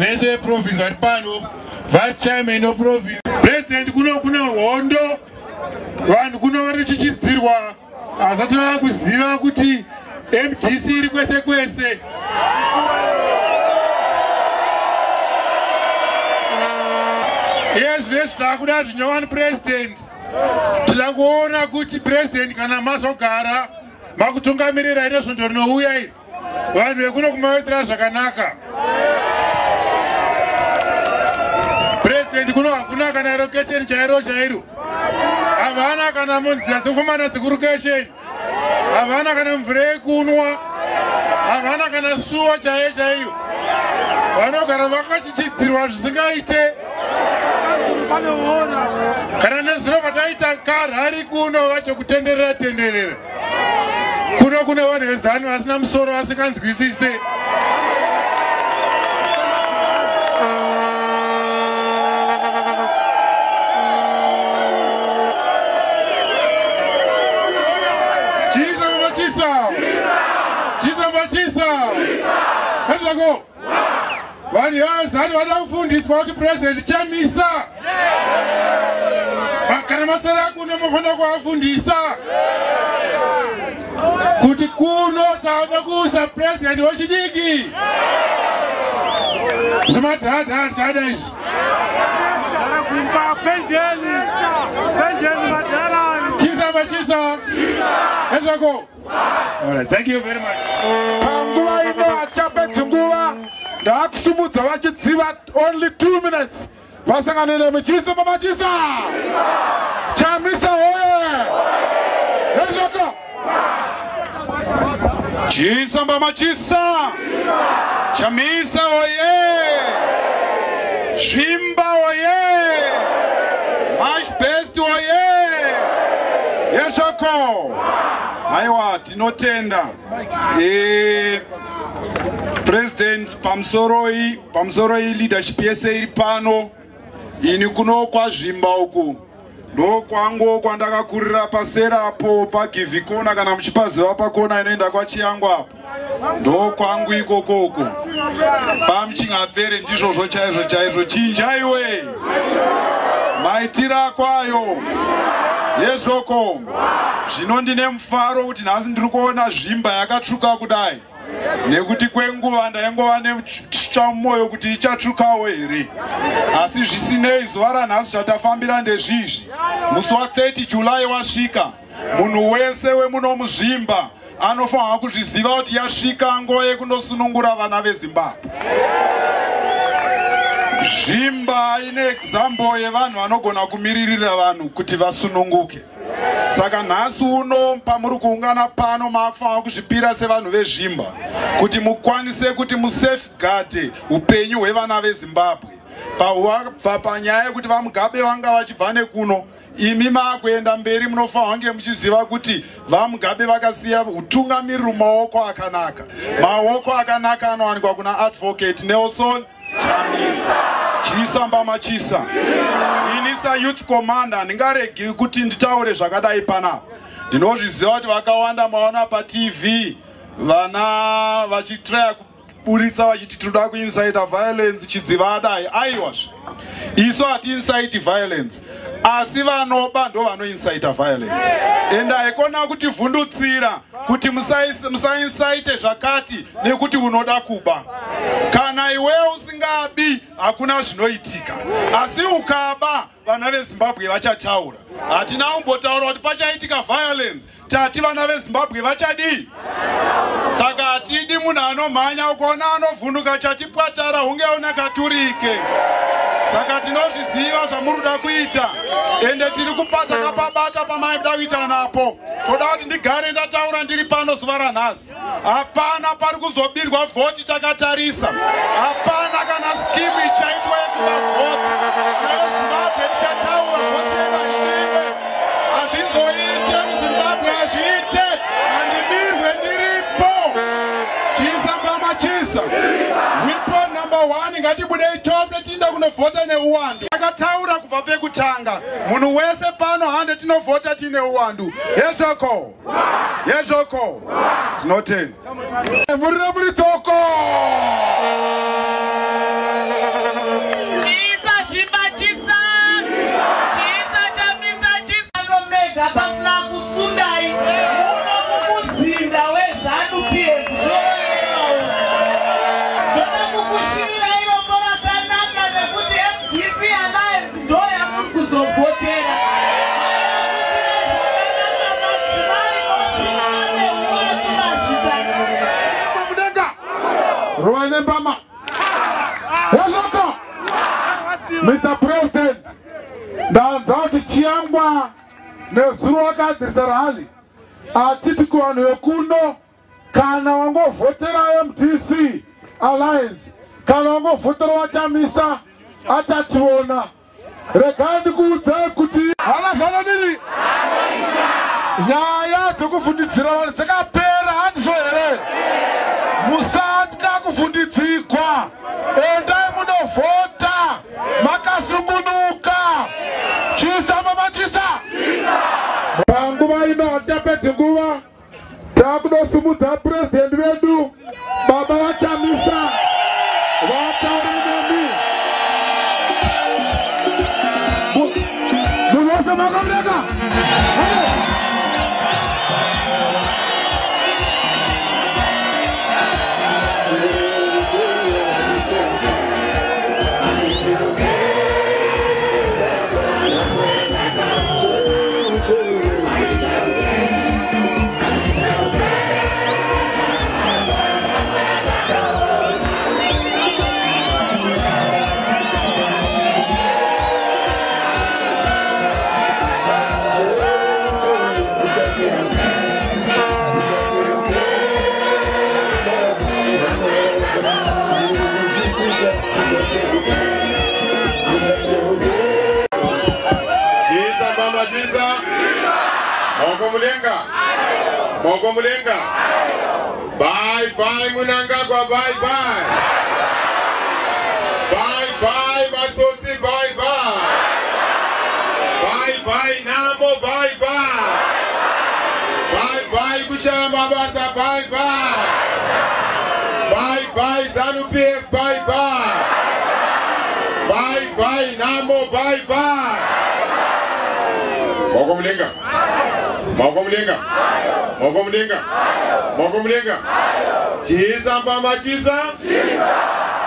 vese veprovince vari pano vice chairman weprovince president kuno kuna hondo vanhu kuno vari chichidzirwa hasati vava kuziva kuti mdc iri kwese kwese. Iye zvinezvi taakuda zvinyowani president. Tida kuona kuti president kana mazogara makutungamirira ine svondo rinouya iri. Vanhu vekuno kumavetsera zvakanaka president kuno hakuna kana rokesheni chairo chairo havana kana munzira dzokufamba nadzikurokesheni havana kana mvura yekunwa. Havana kana suwa chaiyo chaiyo. Vanogara vakachichidzirwa zvisingaite. Kana nezuro vataita karhari kuno vachekutenderera tenderera kuno kune vanhu vezani vasina musoro vasinganzwisise vanhu vazani vada kufundiswa kuti purezidendi chamisa. Kana masara akuno mofanira kuvafundisa kuti kuno tauda kuusa purezidendi wechidiki zvemadhadha tichada izvi chisa machisa ezvako thank you very much ndaakusumudza vachidziva only two minutes. Vasangane nemuchisa mamachisa chamisa hoye. Ezvako chisa mbamachisa chamisa oye zvimba oye mashbest oye yeshoko haiwa tinotenda president pamusoroi pamusoroi leadership yese iri pano. Ini kuno kwazvimba uku. Ndokwangu kwandakakurira paserapo pagivhikona kana muchipaziva pakona inoenda kwachiyangu apo ndokwangu ikokoko pamuchingapere ndizvozvo chaizvo chaizvo. Chinjaiwe. Maitira kwayo yezvoko zvino ndine mufaro kuti nhasi ndiri kuona zvimba yakatsvuka kudai nekuti kwenguva ndaingova nechamoyo kuti ichatsvukawo here? Asi zvisinei zuva ranhasi zvatafambira ndezvizvi. Musi wa30 julai wasvika munhu wese wemuno muzvimba anofanirwa kuzviziva kuti yasvika nguva yekundosunungura vana vezimbabwe. Zvimba ine example yevanhu vanogona kumiririra vanhu kuti vasununguke saka nhasi uno pamuri kuungana pano maakufanira kuzvipira sevanhu vezvimba kuti mukwanise kuti musafeguarde upenyu hwevana vezimbabwe. Pahwabva panyaya yekuti vamugabe vanga vachibva nekuno imi maakuenda mberi munofanirwa kunge muchiziva kuti vamugabe vakasiya utungamiriri mumaoko akanaka. Maoko akanaka anowanikwa kuna advocate nelson chamisa chisa machisa. Ini sayouth commander handingaregi kuti nditaure zvakadai panapa. Ndinozviziva kuti vakawanda maona patv vana vachitraya kuburitsa vachiti tinoda kuincita violence chidziva adai aiwazve isu hatiincite violence asi vanoba ndo vanoincita violence. Ende haikona kutivhundutsira kuti musaincite zvakati nekuti unoda kuba. Kana iwewe usingabi hakuna zvinoitika. Asi ukaba vana vezimbabwe vachataura. Hatina kumbotaura kuti pachaitika violence tati vana vezimbabwe vachadii saka hatidi munhu anomhanya ukaona anovhunduka chatipwatara hunge unakaturike saka tinozviziva zvamuri kuda kuita. Ende tiri kupatakapabata pamaida kuita napo. Toda kuti ndigare ndataura ndiri pano zuva ranhasi. Hapana pari kuzobirwa vhoti takatarisa. Hapana kana skimu ichaitwa yekuba vhoti. Navezimbabwe tichataura vhoti yeda iiwe ngatibudei chose tiinde kunovhota neuwandu akataura kubva pekutanga. Munhu wese pano hande tinovhota tiine uwandu. Yezvoko? Yezvoko? Tinotenda. Murire muri tsoko nezuro wakadzirisa rali atiti kuvanhu vekuno kana wangovhotera mdc alliance kana wangovhotera wachamisa atationa. Regai ndikuudzai kuti hana zvanodini nyaya dzokuvhundidzira vanhu dzakapera handizo here? Musatya takudosimudza purezidendi vedu mulenga moko mulenga bye bye munangagwa bye bye bye. Bye matsotsi bye bye. Bye bye namo bye bye. Bye bye kushaya mabasa bye bye. Bye bye zanu pf bye bye. Bye bye namo bye bye. Moko mulenga moko mulenga moko mulenga moko mulenga chisa mbama chisa.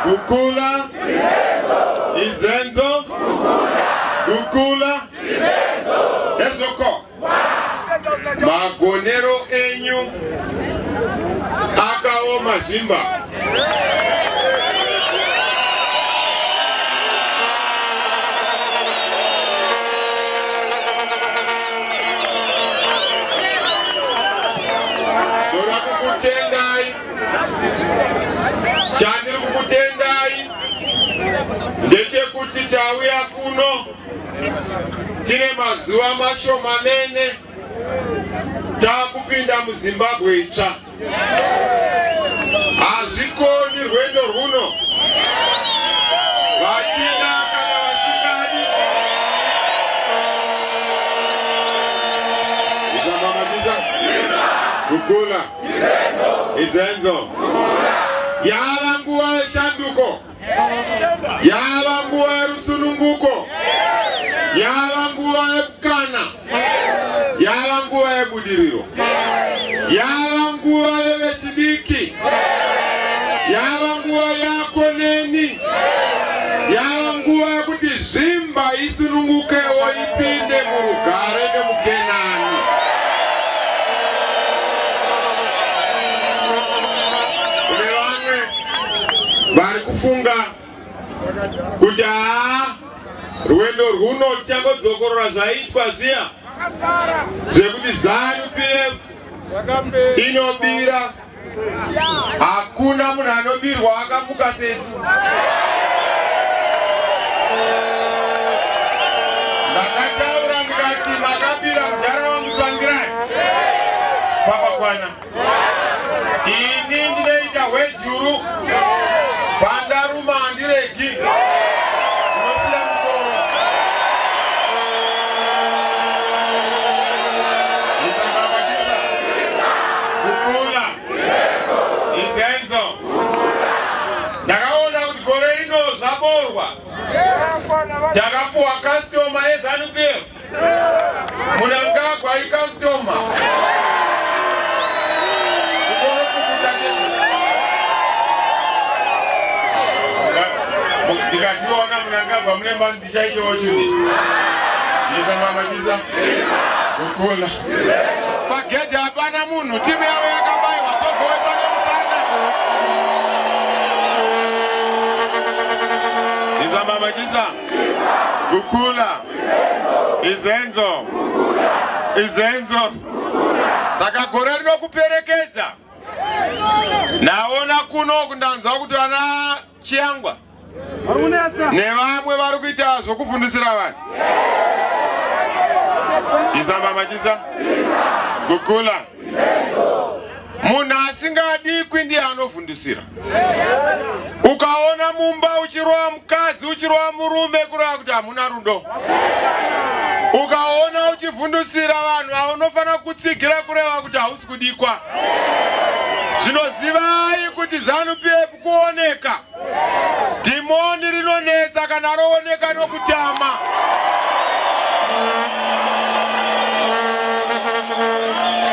Kukula. Izenzo. Kukula. Ezoko. Magonero enyu akaoma zvimba tine mazuva mashomanene taakupinda muzimbabwe itsva hazvikoni rwendo rwuno vachina kana vasingadi izamamatiza kukula. Izenzo. Yava nguva yeshanduko yava nguva yerusununguko yava nguva yebudiriro yava nguva yevechidiki yava nguva yako neni yava nguva yekuti zvimba isunungukewo ipinde murugare nemukenani kune vamwe vari kufunga kuti haa rwendo rwuno tichangodzokorora zvaitwa zviya zvekuti zanu pf inobira. Hakuna munhu anobirwa akamuka sesu. Ndakataura ndikati makabira mudhara wangu tsangirai kwakakwana ini ndinoita hwejuru. Pandaruma handiregi ikastoma ndikationa munangagwa mune mandichaitewo chudi isa mamachisa kukula. Pagedhi hapana munhu timu yavo yakabayiwa togoesa nemusana. Isa mamachisa kukula. Izenzo izenzo. Saka gore rinokuperekedza. Naona kuno kundanzwa kuti vana chiyangwa nevamwe vari kuita zvokufundisira vanhu. Chisamba machisa kukula. Munhu asingadikwi ndiye anovhundusira ukaona mumba uchirova mukadzi uchirova murume kureva kuti hamuna rudo ukaona uchivhundusira vanhu avo unofanira kutsigira kureva kuti hausi kudikwa. Zvinozivai kuti zanu pf kuoneka. Dhimoni rinonetsa kana rooneka nokutama.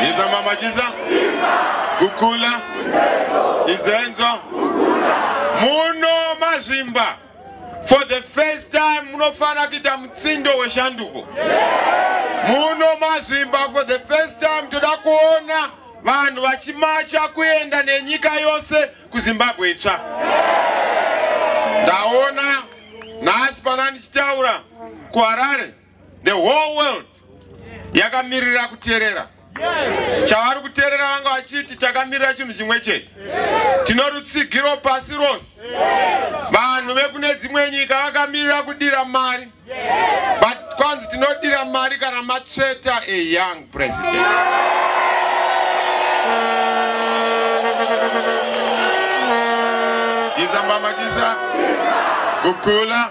Izamamachisa kukula. Izenzo. Muno mazvimba. For the munofanira kuita mutsindo weshanduko. Muno mazvimba for the first time toda kuona vanhu vachimacha kuenda nenyika yose kuzimbabwe itsva. Ndaona nhasi pana ndichitaura kuharare the whole world yakamirira kuteerera chavari kuteerera vanga vachiti takamirira chinhu chimwe chete. Tino rutsigiro pasi rose. Vanhu vekune dzimwe nyika vakamirira kudira mari. But kwanzi tinodira mari kana matsveta ayoung president. Izambamatisa kukula.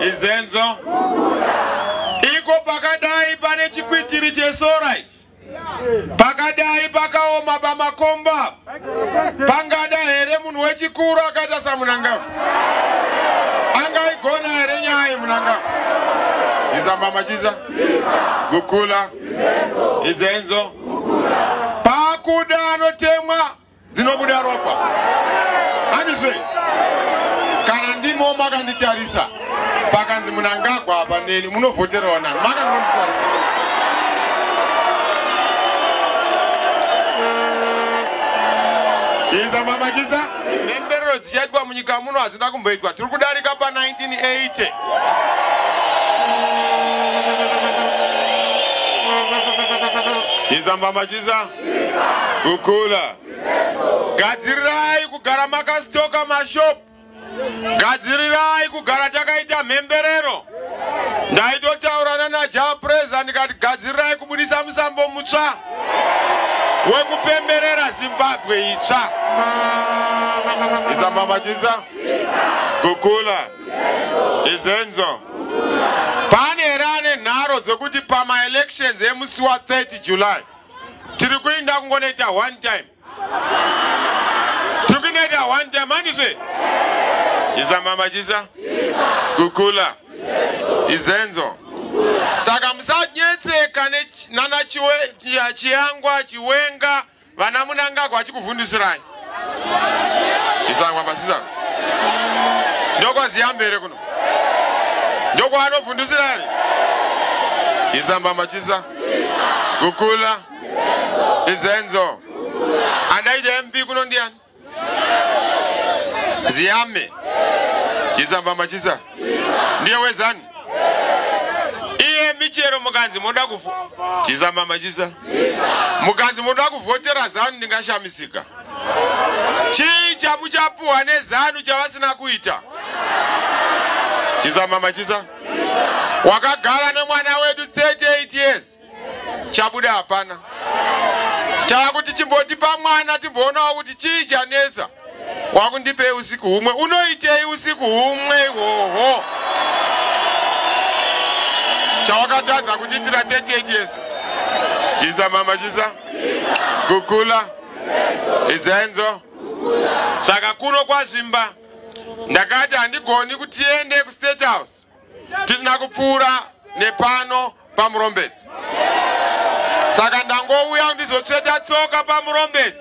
Izenzo. Iko pakadai pane chikwitiri chesora ichi pakadai pakaoma pamakomba. Pangada here munhu wechikuru akaita samunangagwa angaigona here nyaya yemunangagwa izambamachisa kukula? Izenzo? Pakuda anotemwa dzinobuda ropa. Andizve kana ndimo makanditarisa. Pakanzi munangagwa apa neni munovhoterawo nani makanditarisa chiisa mamachisa mhemberero dzichaitwa munyika muno hadzina kumboitwa. Tiri kudarika pa1980 chiisa mamachisa kukula. Gadzirirai kugara makasitoka mashopu. Gadzirirai kugara takaita mhemberero. Ndaitotaurana najapreza ndikati gadzirirai kubudisa musambo mutsva wekupemberera zimbabwe itsva izamamachisa kukula. Izenzo. Pane here ane nharo dzekuti pamaelections emusi wa30 july. Tiri kuinda kungonoita one time. Tiri kunoita one time handizve chisamamachisa kukula. Izenzo. Saka musanyetseka nana chiyangwa chiwenga vana munangagwa isangwa chisangwa masisanga ndokwaziyambere kuno. Ndokwanovhundisirari chisamba machisa. Kukula. Izenzo. Andaita mp kuno ndiani? Ziyame. Chisamba machisa. Ndiye wezani iye michero mukanzi munoda kufu chisamba machisa? Mukanzi munoda kuvhotera zanu ndingashamisika. Chii chamuchapuhwa nezanu chavasina kuita? Chisamba machisa? Wakagara nemwana wedu 38 years. Chabuda hapana. Takuti chimbotipa mwana timboonawo kuti chii chanetsa. Wakundipei usiku humwe unoitei usiku humwe ihwohwo chawakatadza kuchiitira 38 years. Chisa mama chisa. Kukula. Izenzo. Saka kuno kwazvimba ndakati handigoni kuti tiende kustate house. Tisina kupfuura nepano pamurombedzi. Saka ndangouya ndizotsveta tsoka pamurombedzi.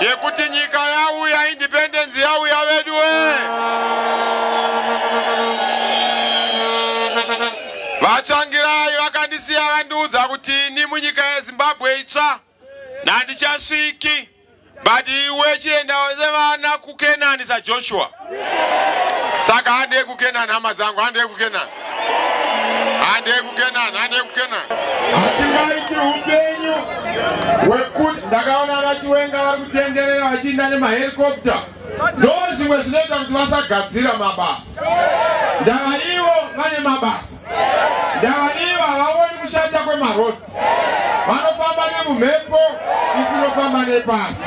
Yekuti nyika yauya independensi yauya vedu we vatsvangirai vakandisiya vandiudza kuti ini munyika yezimbabwe itsva. Nhandichasviki but iwe chienda sevana kukenani sajoshua saka handei kukenani hama dzangu handei kukenani. Handei kukenani handei kukenani. Hatingaiti upenyu hwekuti ndakaona vachiwenga vari kutenderera vachiinda nemaherikopta ndo zvimwe zvinoita kuti vasagadzira mabasa. Ndava ivo vane mabasa ndava ivo havaoni kushanda kwemarodzi vanofamba nemumhepo isinofamba nepasi.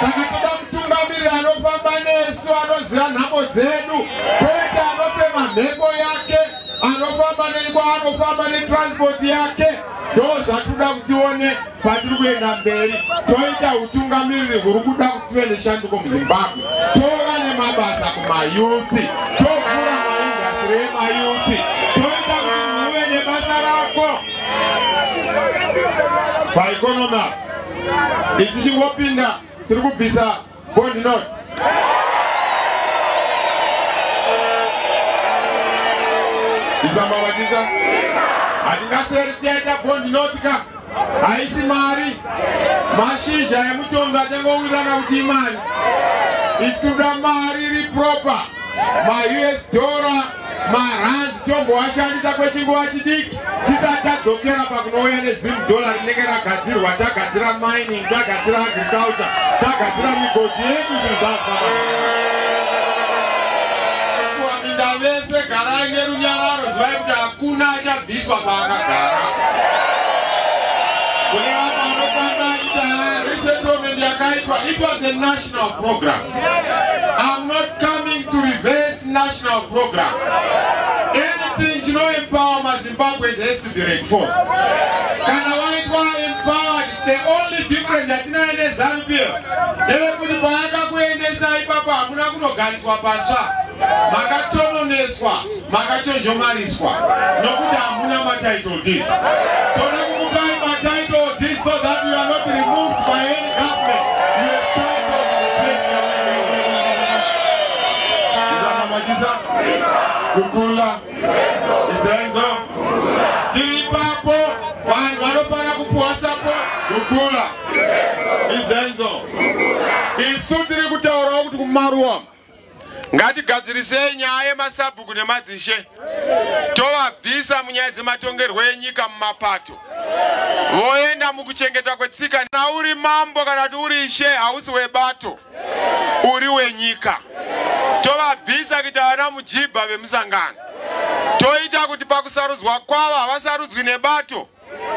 Saka toda mutungamiriri anofamba nesu anoziva nhamo dzedu. Kwete anofema mhepo yake anofamba nekwaanofamba netranspoti yake. Ndo zvatoda kutione patiri kuenda mberi. Toita utungamiriri huri kuda kuti tive neshanduko muzimbabwe. Tova nemabasa kumayuthi tovhura maindastiri emayuthi rako paikonomi. Apa ichichingopinda tiri kubvisa bond not izambavatisa hatingaseri tiaita bond not ka? Haisi mari. Mashizha emutondo atangowirirana kuti imari isi tinoda mari iri proper. Maus dollar marand tombovashandisa kwechinguva chidiki. Tisati tadzokera pakunouya nezim dollar rinenge ragadzirwa. Tagadzira mining tagadzira agriculture tagadzira migodhi yedu zvinhu zvaaminda vese garai nerunyararo zivai kuti hakuna achabviswa paakagara. Kune vamwe vanofamba achita resettlement yakaitwa it was a national program. I'm not national program. Anything chinoempower mazimbabweans has to be reinforced. Kana waitwa empowered the only difference yatinayo nezambia ndeyekuti payakakuendesai ipapo hakuna kunogariswa patsva makatononeswa makachonjomariswa. Nokuti hamuna matitle deeds. Toda kukupai matitle deeds so that you are not removed kukula. Izenzo. Tiri ipapo vanhu vanofana kupuwa sapo kukula. Izenzo. Isu tiri kutaurawo kuti kumaruwa ngatigadzirisei nyaya yemasabhuku nemadzishe. Tovabvisa munyaya dzematongerwo enyika mumapato. Voenda mukuchengeta kwetsika. Na uri mambo kana kuti uri ishe hausi webato uri wenyika tovabvisa kuita vana mujibha vemusangano. Toita kuti pakusarudzwa kwavo havasarudzwi nebato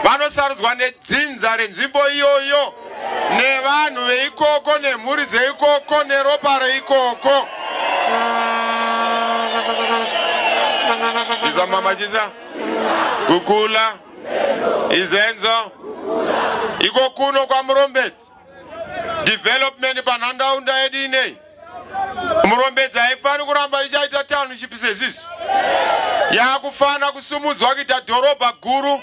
vanosarudzwa nedzinza renzvimbo iyoyo nevanhu veikoko nemhuri dzeikoko neropa reikoko. Izamamachisa kukula. Izenzo. Iko kuno kwamurombedzi development panharaunda yedu inei murombedzi haifani kuramba ichaita township sezvizvi. Yaakufana kusumudzwa kuita dhorobha guru.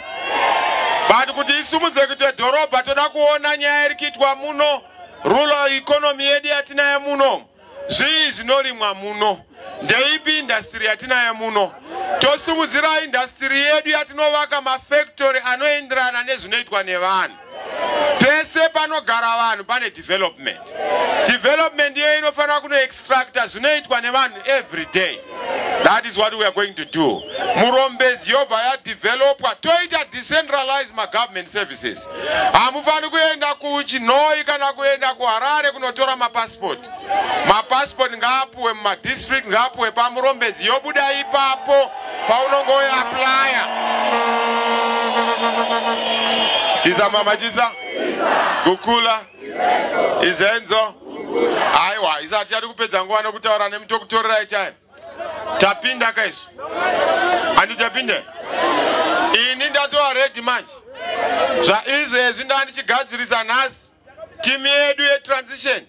But kuti isumudze kuita dhorobha toda kuona nyaya iri kuitwa muno. Rural economy yedu yatinayo muno. Zvii zvinorimwa muno? Ndeipi indastiri yatinayo muno? Tosumudzira indastiri yedu yatinovaka mafactory anoenderana nezvinoitwa nevanhu pese panogara vanhu pane development. Development iyo inofanira kunoextracta zvinoitwa nevanhu every day. That is what we are going to do. Murombedzi yobva yadevelopwa toita decentralized magovernment services. Hamufani kuenda kuchinhoi kana kuenda kuharare kunotora mapasipoti. Mapasipoti ngaapuwe mumadistrict ngaapuwe pamurombedzi yobuda ipapo paunongoyaplya chisa mama chisa kukula. Izenzo. Aiwa isati tati kupedza nguva nokutaura nemutokutorerai time tapinda kaizvo handitapinde ini ndatova redi manje zvaizvezvi ndaa ndichigadzirisa nhasi. Timu yedu yetransition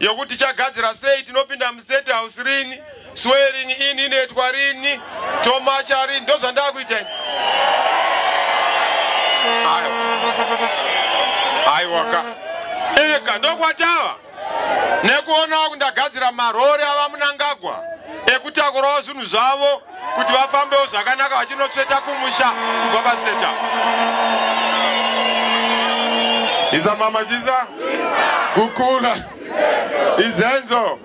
yokuti tichagadzira sei tinopinda mustate house rini swearing in inoitwa rini tomacha rini ndo zvandakuita aiwaka eka ndokwatava nekuonawo kuti ndagadzira marori ava munangagwa ekutakurawo zvinhu zvavo kuti vafambewo zvakanaka vachinotsveta kumusha kubva pasteta izamamachisa kukula izenzo.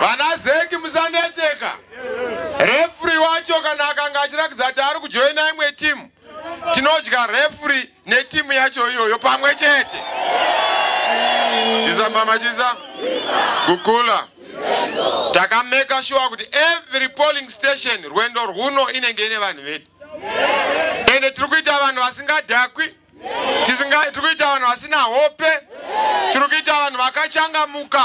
Vana zeki musanetseka refuri wacho kana akanga achirakidza kuti ari kujoina imwe timu tinodya refuri netimu yacho iyoyo pamwe chete. Chisamamachisa kukula. Takameka sure kuti every polling station rwendo rwuno inenge ine vanhu vedu. Ende tiri kuita vanhu vasingadhakwi. Tiri kuita vanhu vasina hope. Tiri kuita vanhu vakachangamuka.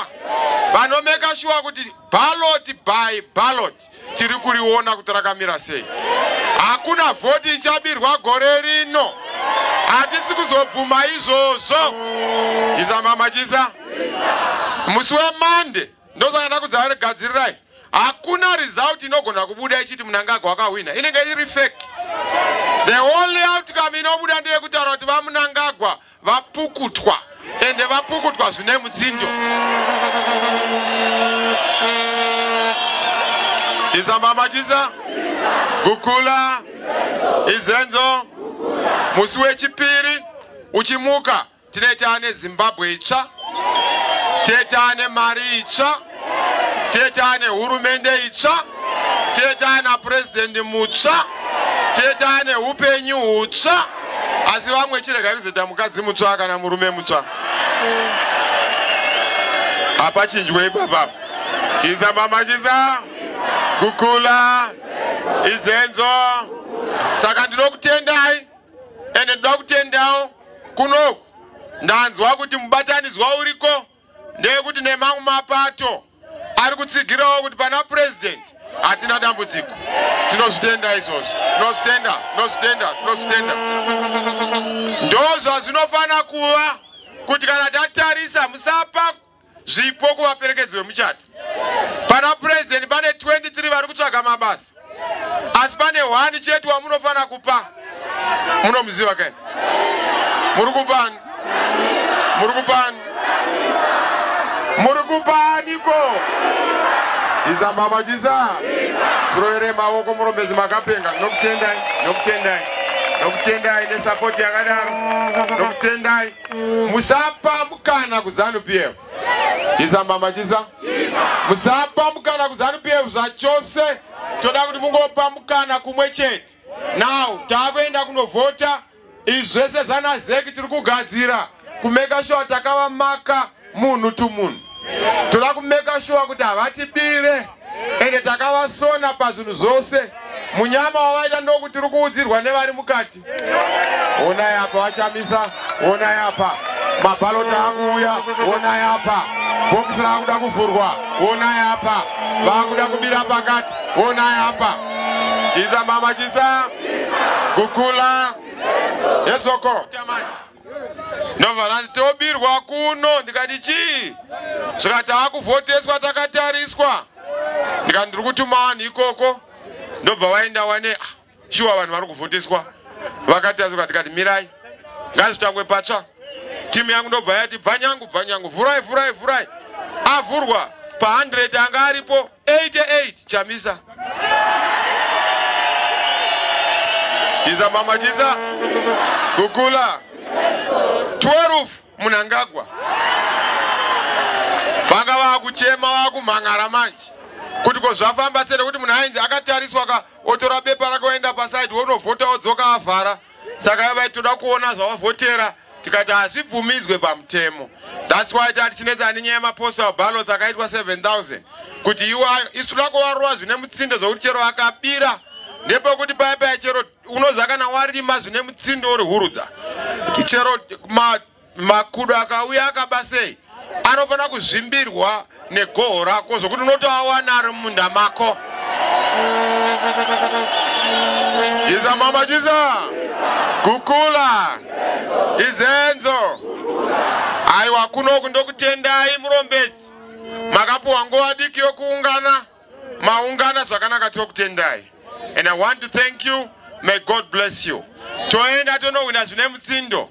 Vanomeka sure kuti ballot by ballot tiri kuriona kuti rakamira sei hakuna vhoti ichabirwa gore rino. Hatisi kuzobvuma izvozvo. Chisamamachisa musi wemande ndosaka ndakudzagadzirirai hakuna result inogona kubuda ichiti munangagwa akahwina inenge iri fake. The only outcome inobuda ndeyekutaura kuti vamunangagwa vapukutwa ende vapukutwa zvine mutsindo. Chisambamachisa kukula. Izenzo. Musi wechipiri uchimuka. Tinetane zimbabwe itsva. Tetane mari itsva. Tetane hurumende itsva. Tetane purezidendi mutsva. Tetane upenyu hutsva. Asi vamwe chirega kuzoita mukadzi mutsva kana murume mutsva. Hapachinjwe ipapapo. Chisambamachisa kukula izenzo. Saka ndinokutendai ende ndoda kutendawo kunoku ndanzwa kuti mubatanidzwa uriko ndeyekuti nemamwe mapato ari kutsigirawo kuti pana purezidendi hatina dambudziko. Tinozvitenda izvozvo. Tinozvitenda tinozvitenda tinozvitenda. Ndo zvazvinofana kuva kuti kana tatarisa musapa zvipo kuvaperekedzi vemuchato. Pana purezidendi pane 23 vari kutsvaga mabasa asi pane 1 chete wamunofana kupa. Munomuziva kai muri kupani? Muri kupani? Muri kupaniko? Izambamachisa tirovere maoko murombezi makapenga. Nokutendai nokutendai nokutendai nesapoti yakadaro. Nokutendai. Musapa mukana kuzanu pf chisambamachisa musapa mukana kuzanu pf zvachose toda kuti mungopa mukana kumwe chete. Now takuenda kunovhota izvi zvese zvanazeki tiri kugadzira kumeka shuwa takavamaka munhu tu munhu toda kumeka shuwa kuti havatibire ende takavasona pazvinhu zvose munyama wavaita ndokuti tiri kuudzirwa nevari mukati onai apa vachamisa onai apa mabhaloti akuuya onai apa bhokisi raakuda kuvhurwa onai apa vaakuda kubira pakati onai apa chisa mama chisa kukula yezoko ndobva rati tobirwa kuno ndikati chii? Zvikati akuvhoteswa takatariswa. Ndikati ndiri kutuma vanhu ikoko. Ndobva vaenda wane "Ah, shuwa vanhu vari kuvhoteswa. Vakatariswa tikati mirai ngazvitangwe patsva. Timu yangu ndobva yati bvanyangu bvanyangu vhurai vhurai vhurai avhurwa pa100 anga aripo 88 chamisa. Chisa mama chisa kukula 12 munangagwa. Vanga vakuchema vakumhangara manje. Kuti ko zvafamba sere kuti munhu ainzi akatariswa ka otora bepa rake oenda pasaidi onovhota odzoka avhara. Saka vaitoda kuona zvavavhotera tikati hazvibvumidzwe pamutemo. Thats why tati chinetsa nenyaya yemapostal ballots akaitwa 7000 kuti iwayo isu toda kuvarova zvine mutsindo zvokuti chero vakabira ndepekuti paya chero unoziva kana warima zvine mutsindo uri hurudza chero ma- makudo akauya akaba sei? Anofanira kuzvimbirwa negoho rako zvokuti unotoawana ari mumunda mako. Jisa mama jisa! Kukula! Izenzo! Aiwa kunoku ndokutendai murombedzi. Makapiwa nguva diki yokuungana? Maungana zvakanaka tokutendai and i want to thank you may god bless you. Toenda tonowina zvine mutsindo.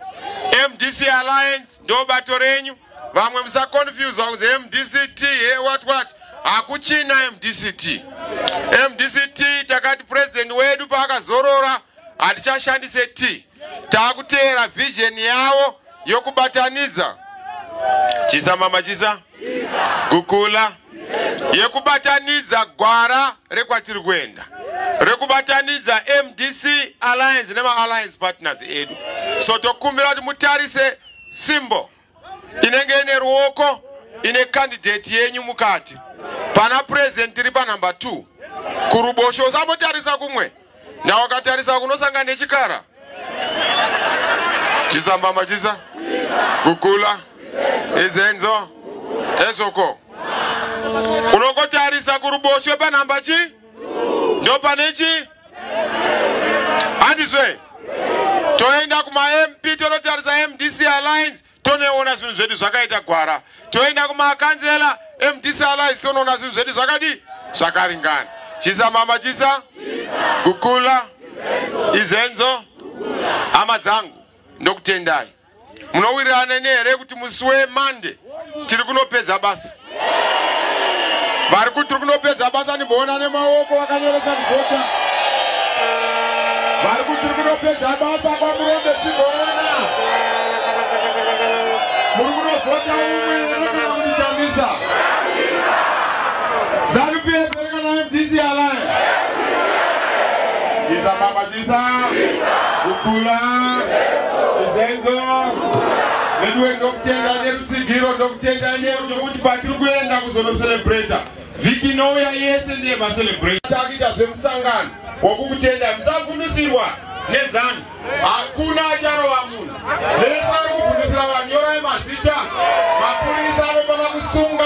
Mdc alliance ndo bato renyu. Vamwe musaconfuswa kuzi mdct ye what what? Hakuchina mdct mdct takati purezidendi wedu paakazorora hatichashandise t. Taakuteera vhizheni yavo yokubatanidza. Chisa mama chisa. Gukula yekubatanidza gwara rekwatiri kuenda rekubatanidza mdc alliance nemaalliance partners edu. So tokumbira kuti mutarise simbo inenge ine ruoko ine kandidheti yenyu mukati. Pana purezidenti iri panhamba 2 kuruboshwe usambotarisa kumwe ndawakatarisa kunosangana nechikara. Chisambama chisa kukula izenzo ezoko unongotarisa kuruboshwe panhamba chi? Ndo pane chi? Handizve toenda kumamp tonotarisa mdc alliance tonoona zvinhu zvedu zvakaita gwara. Toenda kumakanzela mdc alliance tonoona zvinhu zvedu zvakadi? Zvakaringana. Chisa mama chisa? Kukula? Izenzo? Hama dzangu ndokutendai. Munowirirana nehere kuti musi wemande tiri kunopedza basa vari kuti tiri kunopedza basa nimboona nemaoko vakanyoresa kuvhota vari kuti tiri kunopedza basa kwamurombe timboona muri kunovhota umwe here kana kunditambisa zanupiepere kana mdc alliance chisa mama chisa. Kukula. Izenzo. Neduwe ndokutenda nerutsigiro ndokutenda nyeru nokuti patiri kuenda kuzonoserebrata vhiki inouya yese ndeyemaselebretakita zvemusangano wokukutenda musavhundusirwa nezano hakuna acharova munhu. Vese ari kuvhundusira vanhu nyorai mazita. Mapurisa anofana kusunga